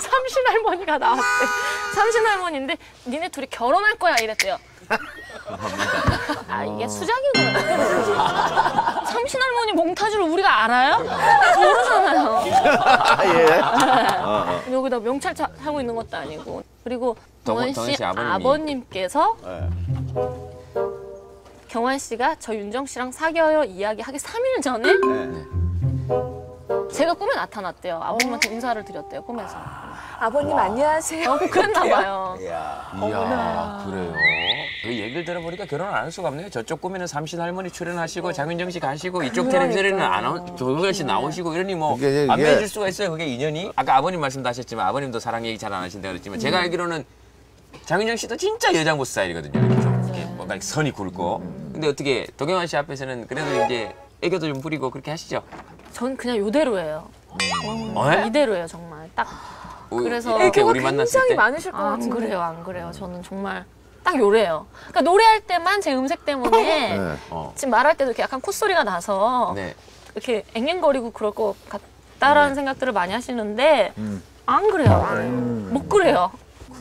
삼신 할머니가 나왔대. 삼신 할머니인데 니네 둘이 결혼할 거야 이랬대요. 아 이게 수작이구나. 삼신 할머니 몽타주를 우리가 알아요? 모르잖아요. 예. 여기다 명찰 차- 하고 있는 것도 아니고 그리고 덩원 씨씨 아버님이. 아버님 께서 예. 경환 씨가 저 윤정 씨랑 사귀어요 이야기하기 3일 전에 제가 꿈에 나타났대요. 아버님한테 인사를 드렸대요 꿈에서. 아버님 안녕하세요. 어, 그랬나 봐요. 이야. 이야 그래요. 그 얘기를 들어보니까 결혼 안 할 수가 없네요. 저쪽 꿈에는 삼신 할머니 출연하시고 장윤정 씨 가시고 이쪽 텔레비전에는 아나운 조용현 씨 나오시고 이러니 뭐안 맺을 수가 있어요. 그게 인연이. 아까 아버님 말씀도 하셨지만 아버님도 사랑 얘기 잘 안 하신다 그랬지만 제가 알기로는 장윤정 씨도 진짜 여장부 스타일이거든요. 이렇게 좀 이렇게 뭔가 이렇게 선이 굵고. 근데 어떻게 도경환 씨 앞에서는 그래도 이제 애교도 좀 부리고 그렇게 하시죠. 전 그냥 요대로예요. 어? 예? 이대로예요 정말. 딱. 우- 그래서 이렇게 애교가 우리 만났을 굉장히 때 많으실 것 아, 안 같은데. 그래요 안 그래요. 저는 정말 딱 요래요. 그러니까 노래할 때만 제 음색 때문에 네. 어. 지금 말할 때도 이렇게 약간 콧소리가 나서 네. 이렇게 앵앵거리고 그럴 것 같다라는 생각들을 많이 하시는데 안 그래요. 안 그래요. 못 그래요.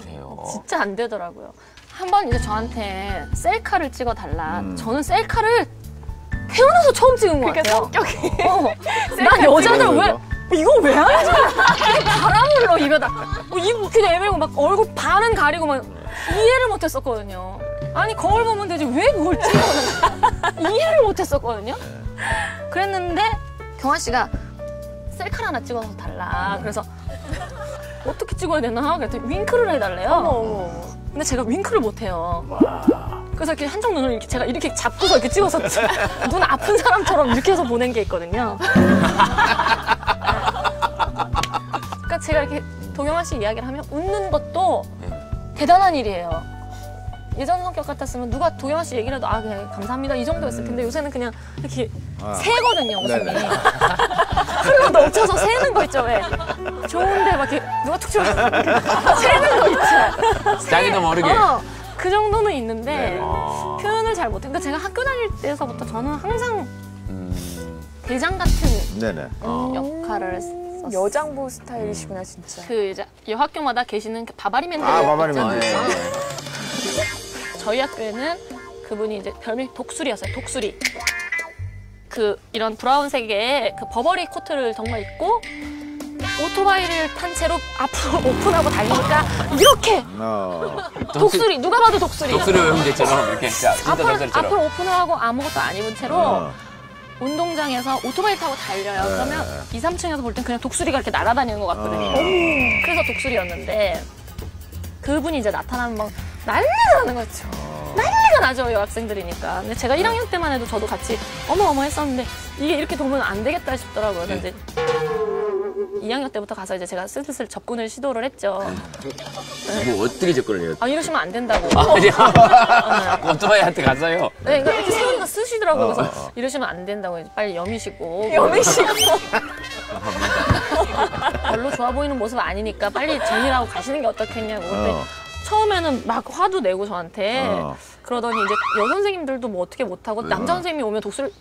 그래요. 진짜 안 되더라고요. 한 번 이제 저한테 셀카를 찍어 달라. 저는 셀카를 태어나서 처음 찍은 것 그러니까 같아요. 성격이. 어. 난 여자들 왜 이거 왜 하지? 바람을 넣어 입에다. 뭐입 그냥 애매고 막 얼굴 반은 가리고 막 이해를 못했었거든요. 아니 거울 보면 되지 왜 그걸 찍어? 이해를 못했었거든요. 그랬는데 경환 씨가 셀카를 하나 찍어서 달라. 그래서 어떻게 찍어야 되나? 그랬더니 윙크를 해달래요. 근데 제가 윙크를 못해요. 그래서 이렇게 한쪽 눈을 이렇게 제가 이렇게 잡고서 이렇게 찍어서 눈 아픈 사람처럼 이렇게 해서 보낸 게 있거든요. 그러니까 제가 이렇게 도경환 씨 이야기를 하면 웃는 것도 대단한 일이에요. 예전 성격 같았으면 누가 도경환 씨 얘기를 해도 아 그냥 감사합니다. 이 정도였을 텐데 요새는 그냥 이렇게 새거든요 웃음이 흘러 넘쳐서 새는 거 있죠 왜? 좋은데 막 이렇게 누가 툭 이렇게 새는 거 있죠 자기도 모르게. 어, 그 정도는 있는데 아. 표현을 잘 못해. 그러니까 제가 학교 다닐 때서부터 저는 항상 음. 대장 같은 네네. 역할을 했었어요. 여장부 스타일이시구나 진짜. 그 이제 여학교마다 계시는 그 바바리 맨들 아, 바바리 맨들. 있잖아요. 예. 저희 학교에는 그분이 이제 별명이 독수리였어요. 독수리. 그 이런 브라운색의 그 버버리 코트를 정말 입고 오토바이를 탄 채로 앞으로 오픈하고 달리니까 이렇게 어. 독수리 누가 봐도 독수리. 독수리 외형제처럼 이렇게 자, 진짜 앞으로. 앞으로 오픈을 하고 아무것도 안 입은 채로 어. 운동장에서 오토바이 타고 달려요. 그러면 2, 3층에서 볼 땐 그냥 독수리가 이렇게 날아다니는 것 같거든요. 어. 그래서 독수리였는데 그분이 이제 나타나면 막 난리가 나는 거죠. 난리가 나죠, 여학생들이니까. 근데 제가 1학년 때만 해도 저도 같이 어머어머 했었는데 이게 이렇게 도면 안 되겠다 싶더라고요. 그래서 이제 2학년 때부터 가서 이제 제가 슬슬 접근을 시도를 했죠. 뭐 어떻게 접근을 해요? 아, 이러시면 안 된다고. 아니, 오토바이한테 가서요. 네, 그러니까 이렇게 세훈이가 쓰시더라고요. 그래서 이러시면 안 된다고 이제 빨리 여미시고. 여미시고. 별로 좋아 보이는 모습 아니니까 빨리 정리하고 가시는 게 어떻겠냐고. 근데 어. 처음에는 막 화도 내고 저한테 어. 그러더니 이제 여 선생님들도 뭐 어떻게 못하고 남자 선생님이 오면 독수를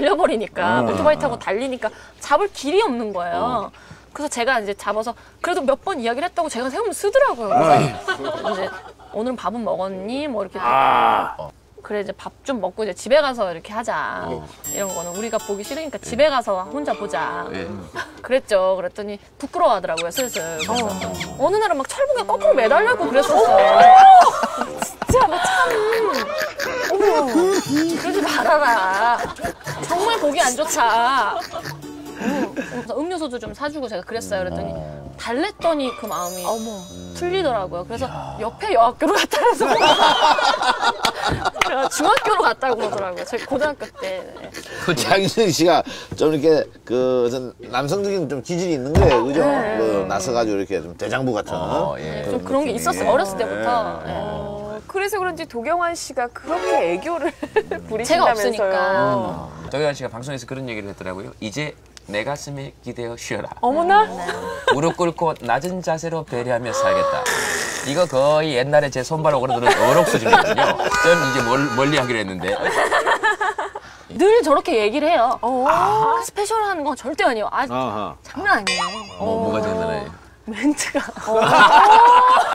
달려버리니까 어. 오토바이 타고 달리니까 잡을 길이 없는 거예요. 그래서 제가 이제 잡아서 그래도 몇 번 이야기를 했다고 제가 세우면 쓰더라고요. 그래서 이제 오늘은 밥은 먹었니? 뭐 이렇게 그래 이제 밥 좀 먹고 이제 집에 가서 이렇게 하자. 이런 거는 우리가 보기 싫으니까 집에 가서 혼자 보자. 예. 그랬죠. 그랬더니 부끄러워하더라고요 슬슬. 그래서 어느 날은 막 철봉에 거꾸로 매달려고 그랬었어요. 진짜 뭐참. 어머 그러지 말아라 보기 안 좋다 어, 그래서 음료수도 좀 사주고 제가 그랬어요 그랬더니 달랬더니 그 마음이 어머. 틀리더라고요. 그래서 옆에 여학교로 갔다 해서 제가 중학교로 갔다고 그러더라고요. 저희 고등학교 때. 네. 그 장윤정 씨가 좀 이렇게 그 남성적인 좀 기질이 있는 거예요, 그죠? 네. 그 나서가지고 이렇게 좀 대장부 같은. 어, 예. 좀 그런 게 있었어요. 어렸을 때부터. 네. 어, 그래서 그런지 도경환 씨가 그렇게 애교를 부리신다면서요. 없으니까. 도경환 씨가 방송에서 그런 얘기를 했더라고요. 이제 내 가슴에 기대어 쉬어라. 어머나. 무릎 꿇고 낮은 자세로 배려하며 살겠다. 이거 거의 옛날에 제 손발로 걸어두는 어록 수준이거든요. 전 이제 멀, 멀리 하기로 했는데. 늘 저렇게 얘기를 해요. 어. 아, 스페셜한 건 절대 아니에요. 아. 장난 아니에요. 뭐, 뭐가 장난 아니에요? 멘트가.